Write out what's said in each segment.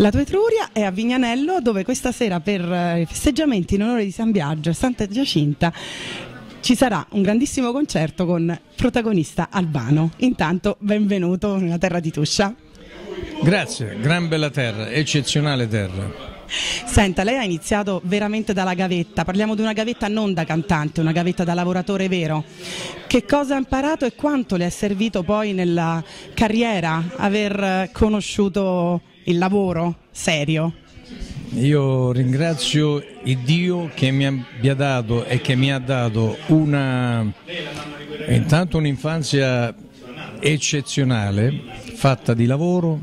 La tua Etruria è a Vignanello dove questa sera per eh, i festeggiamenti in onore di San Biagio e Santa Giacinta ci sarà un grandissimo concerto con protagonista Albano. Intanto benvenuto nella terra di Tuscia. Grazie, gran bella terra, eccezionale terra. Senta, lei ha iniziato veramente dalla gavetta, parliamo di una gavetta non da cantante, una gavetta da lavoratore vero. Che cosa ha imparato e quanto le è servito poi nella carriera aver conosciuto il lavoro serio? Io ringrazio il Dio che mi abbia dato e che mi ha dato una intanto un'infanzia eccezionale, fatta di lavoro,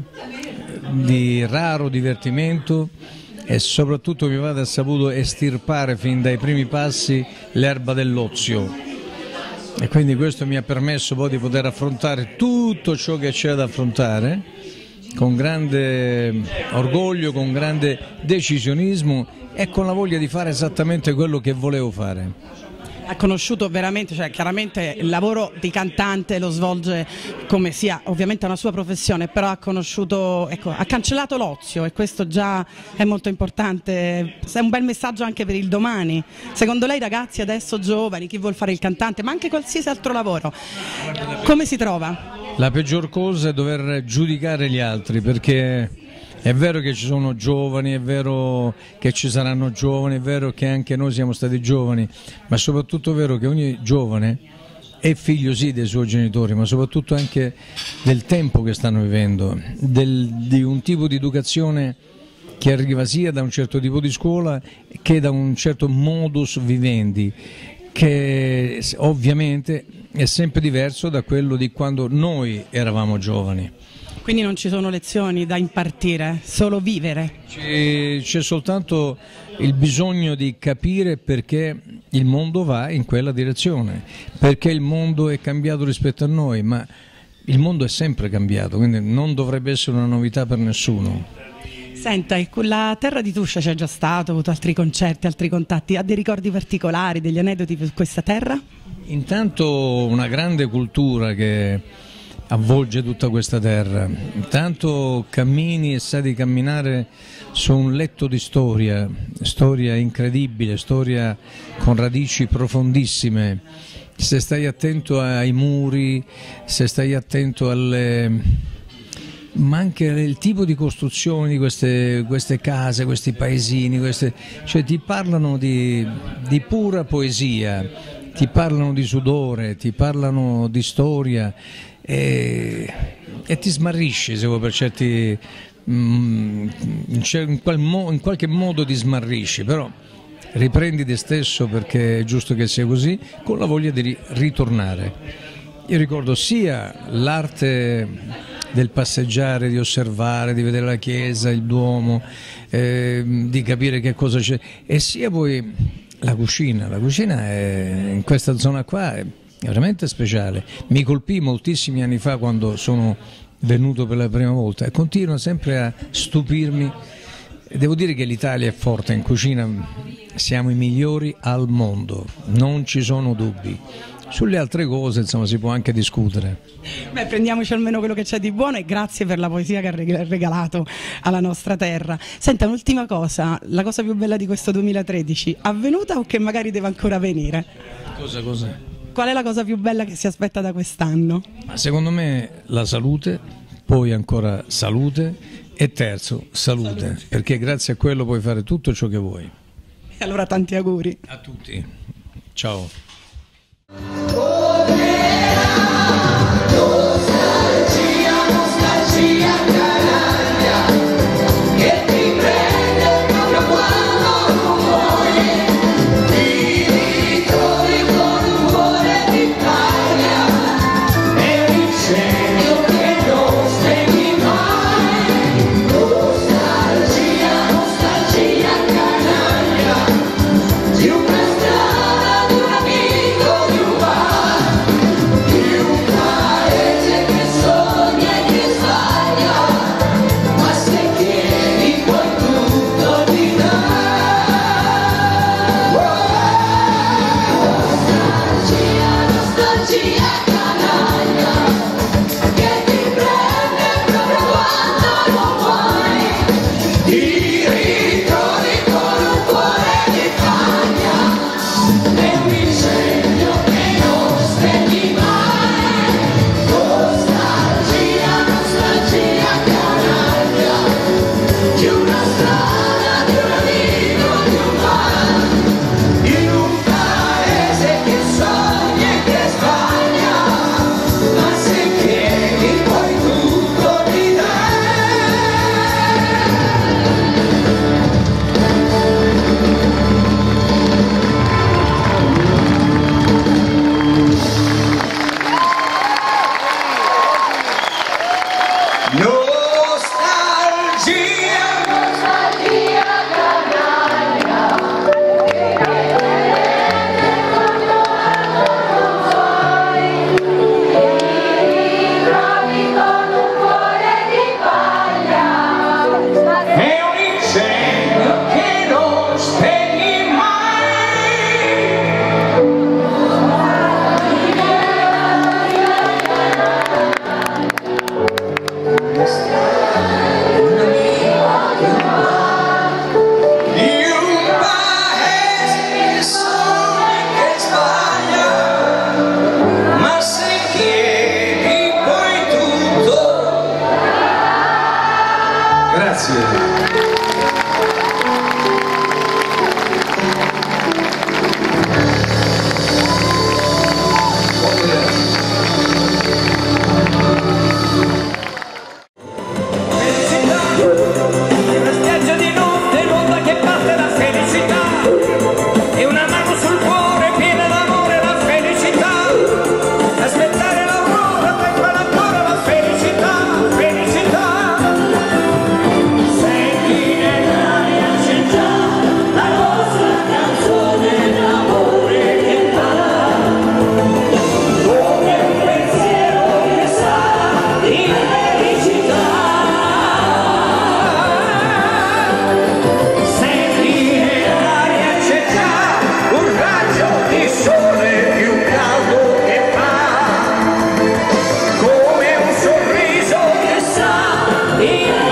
di raro divertimento e soprattutto mio padre ha saputo estirpare fin dai primi passi l'erba dell'ozio e quindi questo mi ha permesso poi di poter affrontare tutto ciò che c'è da affrontare con grande orgoglio, con grande decisionismo e con la voglia di fare esattamente quello che volevo fare ha conosciuto veramente, cioè chiaramente il lavoro di cantante lo svolge come sia ovviamente una sua professione, però ha conosciuto, ecco, ha cancellato l'ozio e questo già è molto importante, è un bel messaggio anche per il domani. Secondo lei ragazzi adesso giovani, chi vuol fare il cantante, ma anche qualsiasi altro lavoro, come si trova? La peggior cosa è dover giudicare gli altri perché è vero che ci sono giovani, è vero che ci saranno giovani, è vero che anche noi siamo stati giovani, ma soprattutto è vero che ogni giovane è figlio sì dei suoi genitori, ma soprattutto anche del tempo che stanno vivendo, del, di un tipo di educazione che arriva sia da un certo tipo di scuola che da un certo modus vivendi che ovviamente è sempre diverso da quello di quando noi eravamo giovani. Quindi non ci sono lezioni da impartire, solo vivere. C'è soltanto il bisogno di capire perché il mondo va in quella direzione, perché il mondo è cambiato rispetto a noi, ma il mondo è sempre cambiato, quindi non dovrebbe essere una novità per nessuno. Senta, la terra di Tuscia c'è già stato, ha avuto altri concerti, altri contatti, ha dei ricordi particolari, degli aneddoti su questa terra? Intanto una grande cultura che avvolge tutta questa terra, intanto cammini e sai di camminare su un letto di storia, storia incredibile, storia con radici profondissime, se stai attento ai muri, se stai attento alle ma anche il tipo di costruzione di queste, queste case, questi paesini, queste, cioè ti parlano di, di, pura poesia, ti parlano di sudore, ti parlano di storia e, e ti smarrisci se vuoi per certi... Mm, in, qual mo, in qualche modo ti smarrisci, però riprendi te stesso perché è giusto che sia così, con la voglia di ritornare. Io ricordo sia l'arte del passeggiare, di osservare, di vedere la chiesa, il Duomo, eh, di capire che cosa c'è e sia poi la cucina, la cucina è, in questa zona qua è veramente speciale, mi colpì moltissimi anni fa quando sono venuto per la prima volta e continua sempre a stupirmi. Devo dire che l'Italia è forte in cucina, siamo i migliori al mondo, non ci sono dubbi. Sulle altre cose insomma si può anche discutere. Beh, prendiamoci almeno quello che c'è di buono e grazie per la poesia che ha regalato alla nostra terra. Senta, un'ultima cosa, la cosa più bella di questo 2013, avvenuta o che magari deve ancora venire? Cosa, cosa? Qual è la cosa più bella che si aspetta da quest'anno? Secondo me la salute, poi ancora salute e terzo salute, salute, perché grazie a quello puoi fare tutto ciò che vuoi. E allora tanti auguri. A tutti. Ciao. Deus.